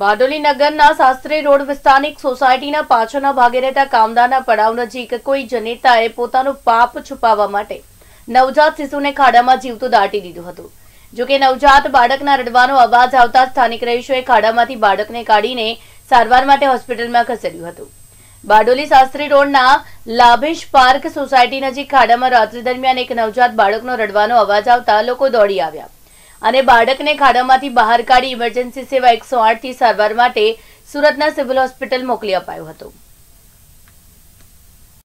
બારડોલી નગરના શાસ્ત્રી રોડ વિસ્તારની સોસાયટીના પાછળના ભાગે રહેતા કામદારના પડાવ નજીક કોઈ જનેતાએ પોતાનું પાપ છુપાવવા માટે નવજાત શિશુને ખાડામાં જીવતું દાટી દીધું હતું. જોકે નવજાત બાળકના રડવાનો અવાજ આવતા સ્થાનિક રહીશોએ ખાડામાંથી બાળકને કાઢીને સારવાર માટે હોસ્પિટલમાં ખસેડ્યું હતું. બારડોલી શાસ્ત્રી રોડના લાભેશ પાર્ક સોસાયટી નજીક ખાડામાં રાત્રિ દરમિયાન એક નવજાત બાળકનો રડવાનો અવાજ આવતા લોકો દોડી આવ્યા. અને બાળકને ખાડામાંથી બહાર કાઢી ઇમરજન્સી સેવા એકસો આઠથી સારવાર માટે સુરતના સિવિલ હોસ્પિટલ મોકલી અપાયો હતો.